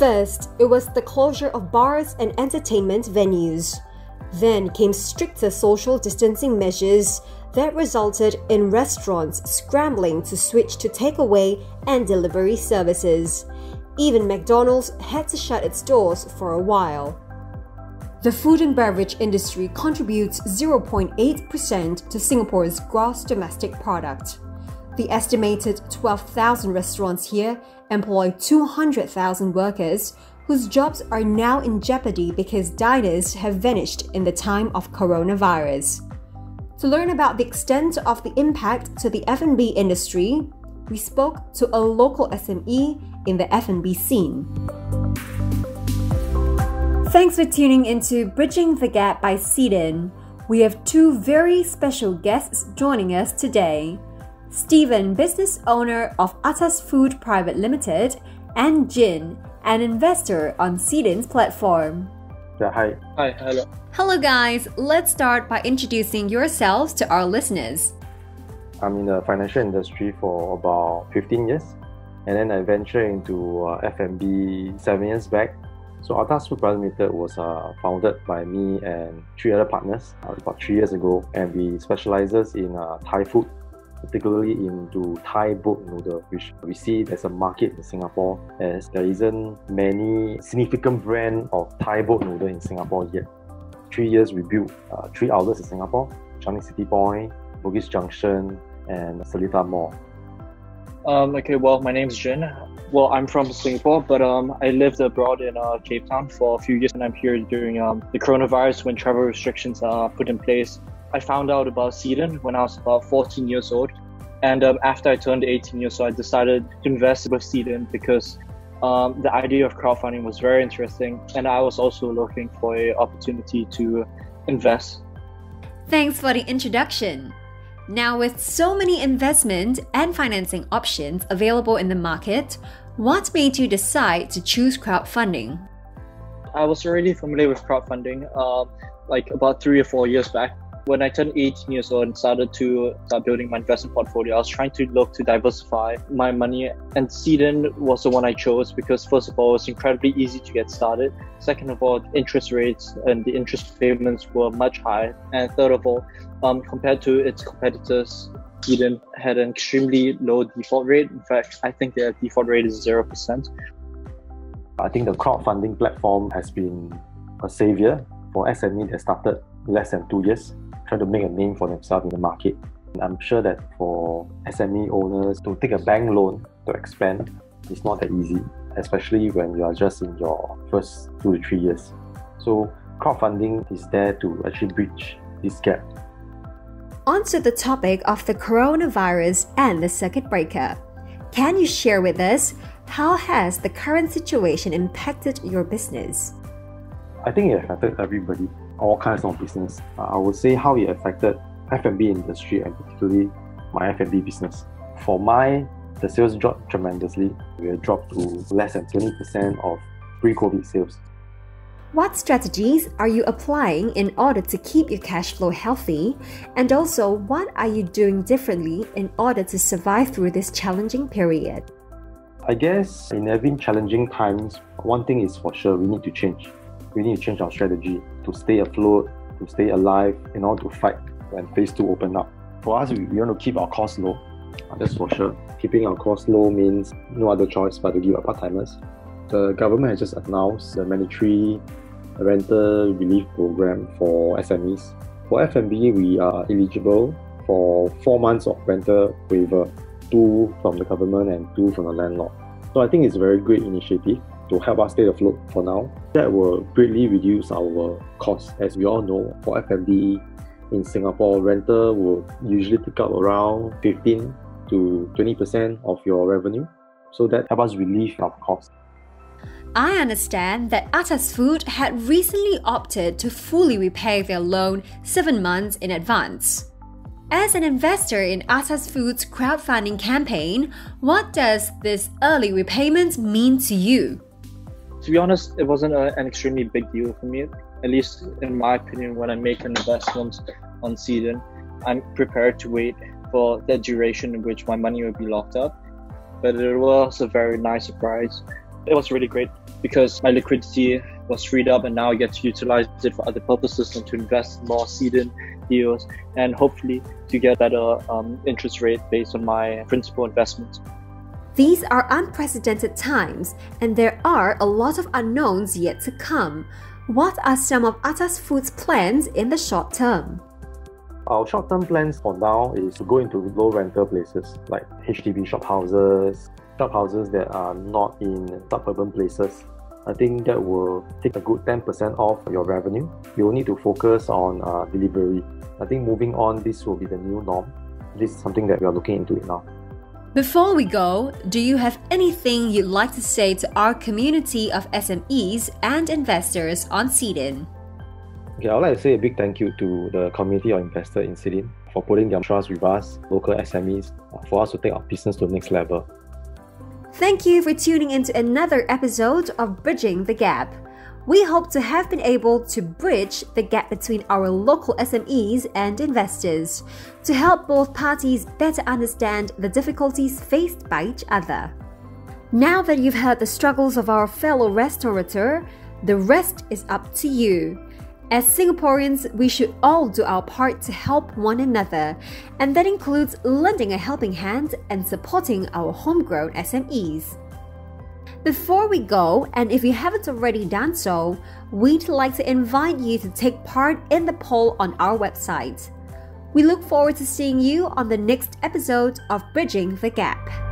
First, it was the closure of bars and entertainment venues. Then came stricter social distancing measures that resulted in restaurants scrambling to switch to takeaway and delivery services. Even McDonald's had to shut its doors for a while. The food and beverage industry contributes 0.8% to Singapore's gross domestic product. The estimated 12,000 restaurants here employ 200,000 workers whose jobs are now in jeopardy because diners have vanished in the time of coronavirus. To learn about the extent of the impact to the F&B industry, we spoke to a local SME in the F&B scene. Thanks for tuning into Bridging the Gap by SeedIn. We have two very special guests joining us today. Steven, business owner of Atas Food Private Limited, and Jin, an investor on SeedIn's platform. Yeah, hi. Hi, hello. Hello, guys. Let's start by introducing yourselves to our listeners. I'm in the financial industry for about 15 years, and then I ventured into uh, F&B seven years back. So Atas Food Private Limited was uh, founded by me and three other partners uh, about three years ago, and we specializes in uh, Thai food particularly into Thai boat noodle, which we see there's a market in Singapore as there isn't many significant brand of Thai boat noodle in Singapore yet. Three years we built uh, three outlets in Singapore, Changi City Point, Bugis Junction, and Seletar Mall. Um, okay, well, my name is Jin. Well, I'm from Singapore, but um, I lived abroad in uh, Cape Town for a few years, and I'm here during um, the coronavirus when travel restrictions are put in place. I found out about SeedIn when I was about 14 years old. And um, after I turned 18 years old, I decided to invest with SeedIn because um, the idea of crowdfunding was very interesting. And I was also looking for an opportunity to invest. Thanks for the introduction. Now, with so many investment and financing options available in the market, what made you decide to choose crowdfunding? I was already familiar with crowdfunding, uh, like about three or four years back when I turned 18 years old and started to start building my investment portfolio, I was trying to look to diversify my money. And SeedIn was the one I chose because, first of all, it's incredibly easy to get started. Second of all, interest rates and the interest payments were much higher. And third of all, um, compared to its competitors, SeedIn had an extremely low default rate. In fact, I think their default rate is 0%. I think the crowdfunding platform has been a savior for SME that started less than two years trying to make a name for themselves in the market. And I'm sure that for SME owners to take a bank loan to expand is not that easy, especially when you are just in your first two to three years. So crowdfunding is there to actually bridge this gap. On to the topic of the coronavirus and the circuit breaker. Can you share with us how has the current situation impacted your business? I think it affected everybody all kinds of business. Uh, I would say how it affected F&B industry and particularly my F&B business. For my, the sales dropped tremendously. We dropped to less than 20% of pre-COVID sales. What strategies are you applying in order to keep your cash flow healthy? And also, what are you doing differently in order to survive through this challenging period? I guess in every challenging times, one thing is for sure we need to change we need to change our strategy to stay afloat, to stay alive, in order to fight when phase two open up. For us, we, we want to keep our costs low. That's for sure. Keeping our costs low means no other choice but to give our part-timers. The government has just announced the mandatory rental relief program for SMEs. For F&B, we are eligible for four months of rental waiver, two from the government and two from the landlord. So I think it's a very great initiative to help us stay afloat for now. That will greatly reduce our costs. As we all know, for F&B in Singapore, rental will usually pick up around 15 to 20% of your revenue. So that helps us relieve our costs. I understand that Atas Food had recently opted to fully repay their loan seven months in advance. As an investor in Atas Food's crowdfunding campaign, what does this early repayment mean to you? To be honest, it wasn't a, an extremely big deal for me. At least in my opinion, when I make an investment on SeedIn, I'm prepared to wait for the duration in which my money will be locked up. But it was a very nice surprise It was really great because my liquidity was freed up and now I get to utilize it for other purposes and to invest more SeedIn deals and hopefully to get better um, interest rate based on my principal investment. These are unprecedented times and there are a lot of unknowns yet to come. What are some of Atas Food's plans in the short term? Our short term plans for now is to go into low rental places like HDB shop houses, shop houses that are not in suburban places. I think that will take a good 10% off your revenue. You will need to focus on uh, delivery. I think moving on, this will be the new norm. This is something that we are looking into now. Before we go, do you have anything you'd like to say to our community of SMEs and investors on SeedIn? Okay, I would like to say a big thank you to the community of investors in SeedIn for putting their trust with us, local SMEs, uh, for us to take our business to the next level. Thank you for tuning into another episode of Bridging the Gap. We hope to have been able to bridge the gap between our local SMEs and investors to help both parties better understand the difficulties faced by each other. Now that you've heard the struggles of our fellow restaurateur, the rest is up to you. As Singaporeans, we should all do our part to help one another, and that includes lending a helping hand and supporting our homegrown SMEs. Before we go, and if you haven't already done so, we'd like to invite you to take part in the poll on our website. We look forward to seeing you on the next episode of Bridging the Gap.